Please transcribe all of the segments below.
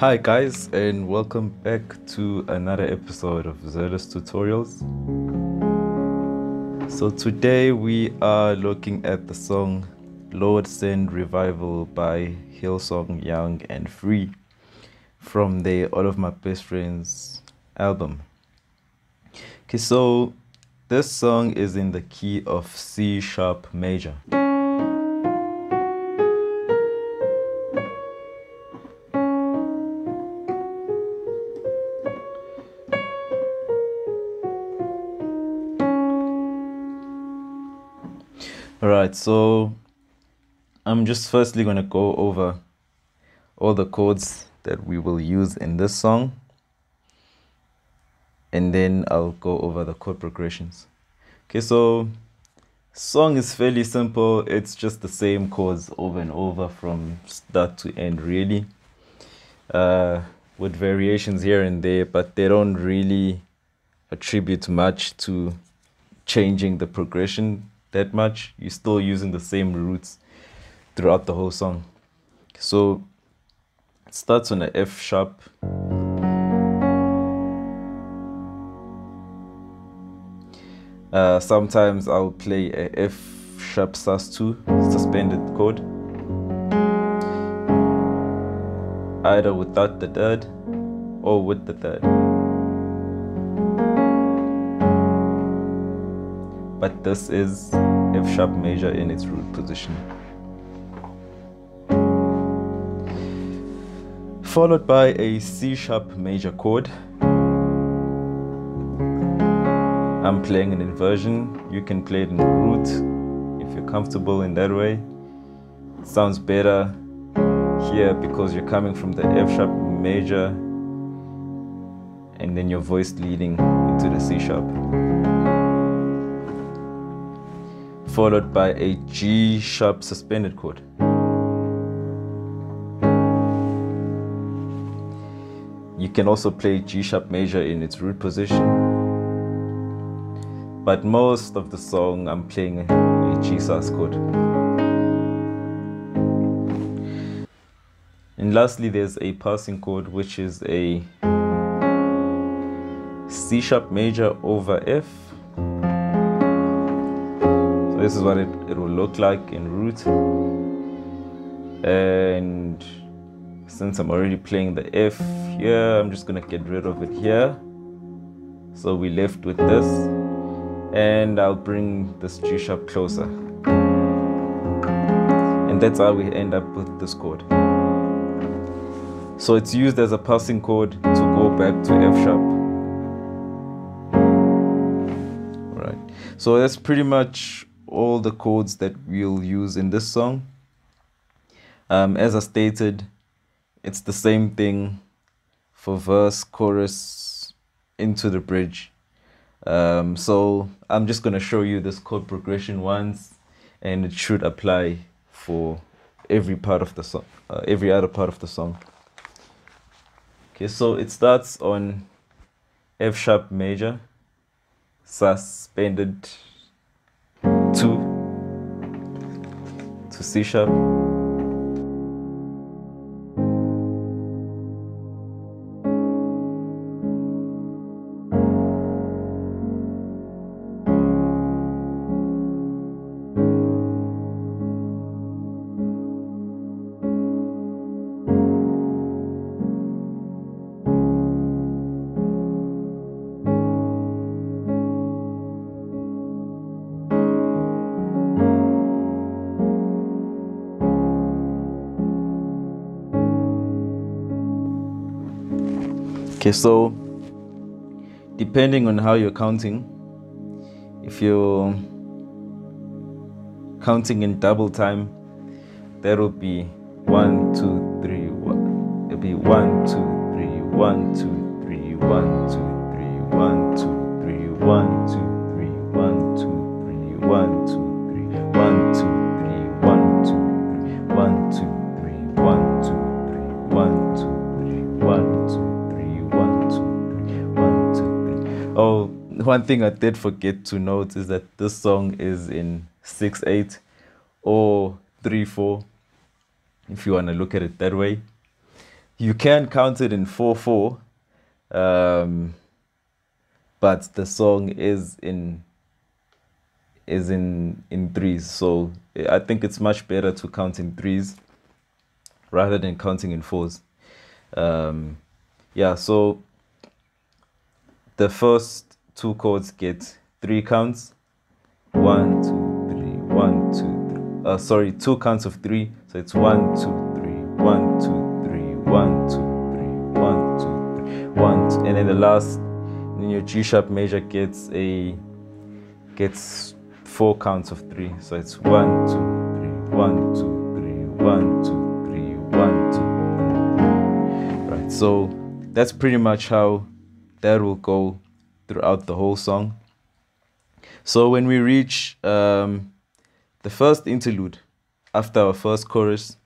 Hi guys and welcome back to another episode of Zealous Tutorials. So today we are looking at the song Lord Send Revival by Hillsong Young and Free from the All of My Best Friends album. Okay, so this song is in the key of C sharp major. So I'm just firstly going to go over all the chords that we will use in this song and then I'll go over the chord progressions. Okay, so song is fairly simple. It's just the same chords over and over from start to end really. Uh, with variations here and there, but they don't really attribute much to changing the progression that much. You're still using the same roots throughout the whole song. So it starts on a F sharp. Uh, sometimes I'll play a F sharp sus2 suspended chord. Either without the third or with the third. But this is F sharp major in its root position. Followed by a C sharp major chord. I'm playing an inversion. You can play it in root if you're comfortable in that way. It sounds better here because you're coming from the F sharp major and then your voice leading into the C sharp. Followed by a G sharp suspended chord. You can also play G sharp major in its root position but most of the song I'm playing a G sus chord. And lastly, there's a passing chord which is a C sharp major over F. This is what it, it will look like in root. And since I'm already playing the F here, I'm just gonna get rid of it here. So we left with this and I'll bring this G sharp closer. And that's how we end up with this chord. So it's used as a passing chord to go back to F sharp. Right. So that's pretty much all the chords that we'll use in this song. Um, as I stated, it's the same thing for verse, chorus, into the bridge. Um, so I'm just going to show you this chord progression once and it should apply for every part of the song, uh, every other part of the song. Okay, so it starts on F sharp major, suspended C sharp, Okay, so depending on how you're counting, if you're counting in double time, that will be one, two, three, one. It'll be one, two, three, one, two, three, one, two, three, one, two, three, one, two, thing I did forget to note is that this song is in 6 8 or 3 4, if you want to look at it that way. you can count it in 4 4, um, but the song is in is in in threes so i think it's much better to count in threes rather than counting in fours um yeah so the first two chords get three counts one two three one two three uh sorry two counts of three so it's one two three one two three one two three one two three one two, and then the last then your g sharp major gets a gets four counts of three. So it's one, two, three, one, two, three, one, two, three, one, two, three. Right. So that's pretty much how that will go throughout the whole song. So when we reach um, the first interlude after our first chorus,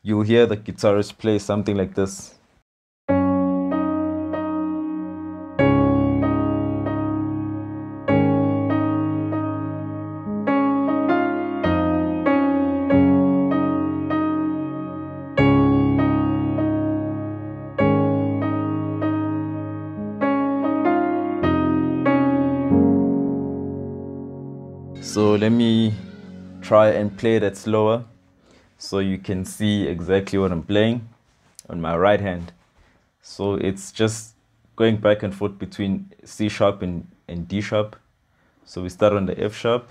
you'll hear the guitarist play something like this. So let me try and play that slower so you can see exactly what I'm playing on my right hand. So it's just going back and forth between C sharp and, and D sharp. So we start on the F sharp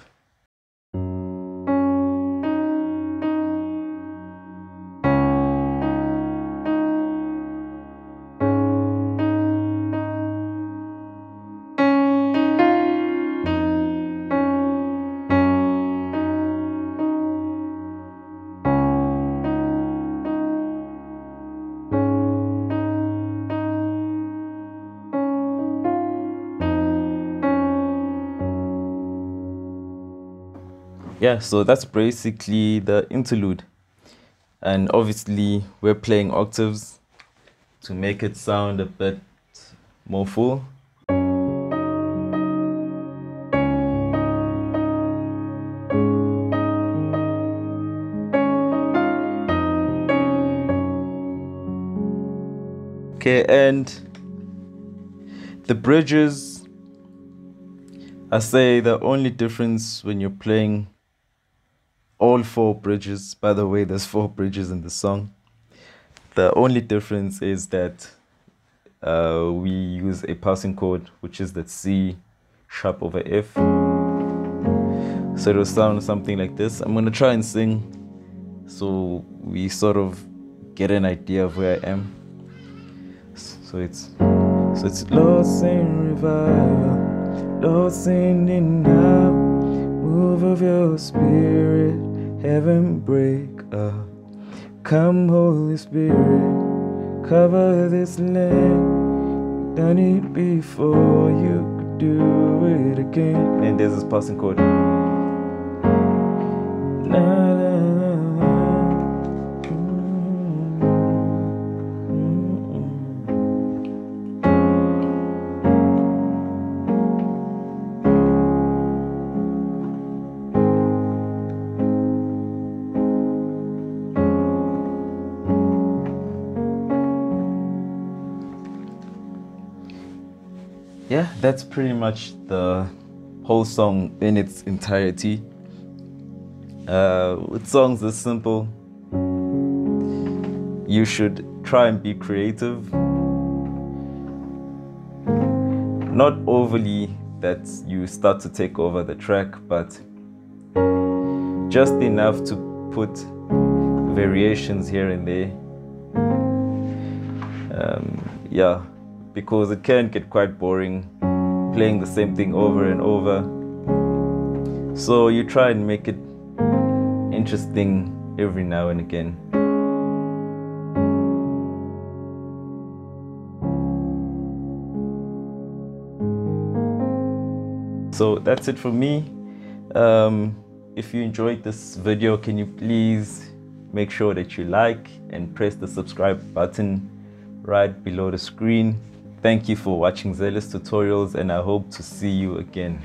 yeah so that's basically the interlude. And obviously we're playing octaves to make it sound a bit more full. Okay and the bridges I say the only difference when you're playing all four bridges. By the way, there's four bridges in the song. The only difference is that uh, we use a passing chord, which is that C sharp over F. So it'll sound something like this. I'm gonna try and sing so we sort of get an idea of where I am. So it's so it's Lord send revival, lost in now, move of your spirit heaven break up. Come, Holy Spirit, cover this land. Done it before you could do it again. And there's this passing chord. Yeah, that's pretty much the whole song in its entirety. Uh, with songs this simple, you should try and be creative. Not overly that you start to take over the track, but just enough to put variations here and there. Um, yeah because it can get quite boring playing the same thing over and over. So you try and make it interesting every now and again. So that's it for me. Um, if you enjoyed this video, can you please make sure that you like and press the subscribe button right below the screen. Thank you for watching Zealous Tutorials and I hope to see you again.